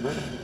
where,